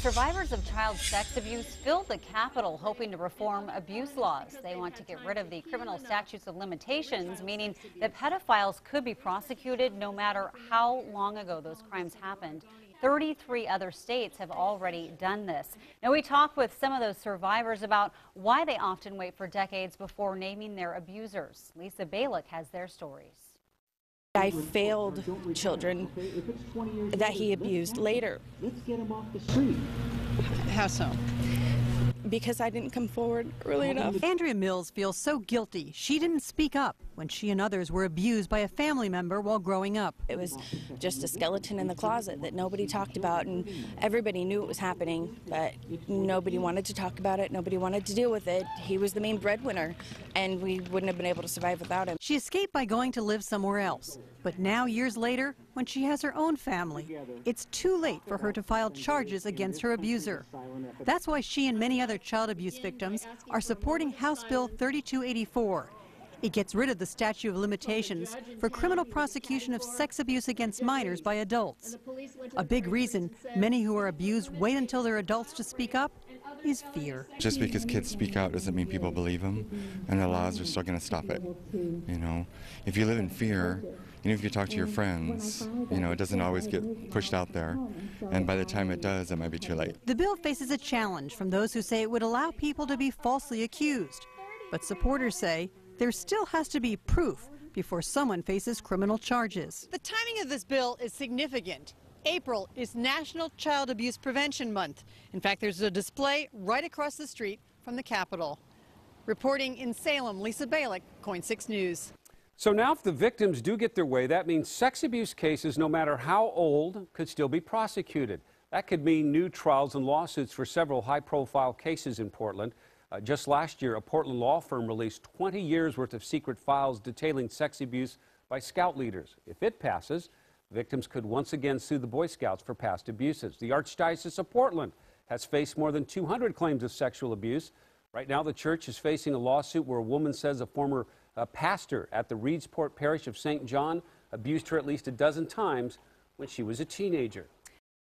Survivors of child sex abuse filled the Capitol hoping to reform abuse laws. They want to get rid of the criminal statutes of limitations, meaning that pedophiles could be prosecuted no matter how long ago those crimes happened. 33 other states have already done this. Now, we talked with some of those survivors about why they often wait for decades before naming their abusers. Lisa Balick has their stories. I failed children that he abused later. Let's get him off the street. How so? Because I didn't come forward early enough. Andrea Mills feels so guilty she didn't speak up when she and others were abused by a family member while growing up. It was just a skeleton in the closet that nobody talked about, and everybody knew it was happening, but nobody wanted to talk about it. Nobody wanted to deal with it. He was the main breadwinner, and we wouldn't have been able to survive without him. She escaped by going to live somewhere else. But now, years later, when she has her own family, it's too late for her to file charges against her abuser. That's why she and many other child abuse victims are supporting House Bill 3284 it gets rid of the statute of limitations for criminal prosecution of sex abuse against minors by adults. A big reason many who are abused wait until they're adults to speak up is fear. Just because kids speak out doesn't mean people believe them, and the laws are still going to stop it. You know, if you live in fear, even if you talk to your friends, you know, it doesn't always get pushed out there. And by the time it does, it might be too late. The bill faces a challenge from those who say it would allow people to be falsely accused. But supporters say there still has to be proof before someone faces criminal charges. The timing of this bill is significant. April is National Child Abuse Prevention Month. In fact, there's a display right across the street from the Capitol. Reporting in Salem, Lisa Balick, KOIN 6 News. So now if the victims do get their way, that means sex abuse cases, no matter how old, could still be prosecuted. That could mean new trials and lawsuits for several high-profile cases in Portland. Uh, just last year, a Portland law firm released 20 years worth of secret files detailing sex abuse by scout leaders. If it passes, victims could once again sue the Boy Scouts for past abuses. The Archdiocese of Portland has faced more than 200 claims of sexual abuse. Right now, the church is facing a lawsuit where a woman says a former uh, pastor at the Reedsport Parish of St. John abused her at least a dozen times when she was a teenager.